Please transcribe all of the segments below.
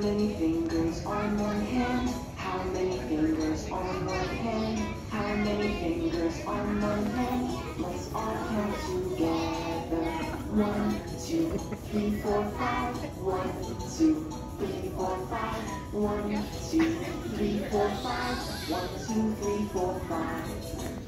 many fingers on one hand? How many fingers on one hand? How many fingers on one hand? Let's all count together. One, two, three, four, five. One, two, three, four, five. One, two, three, four, five. One, two, three, four, five.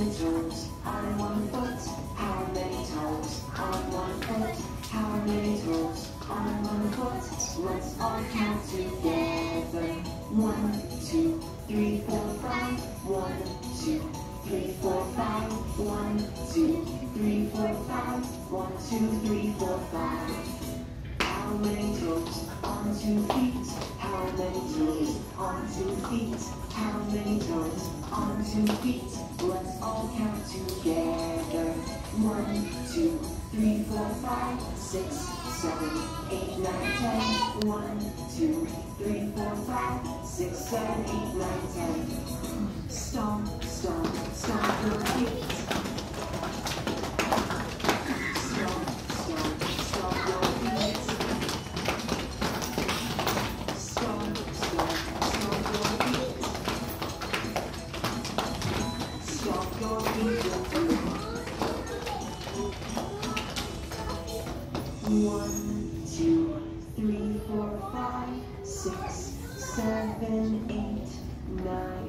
many toes on one foot? How many toes on one foot? How many toes on one foot? Let's all count together. One, two, three, four, five. One, two, three, four, five. One, two, three, four, five. One, two, three, four, five. How many toes on two feet? How on two feet? How many toes on two feet? Let's all count together. One, two, three, four, five, six, seven, eight, nine, ten. One, two, three, four, five, six, seven, eight, nine, ten. One, two, three, four, five, six, seven, eight, nine.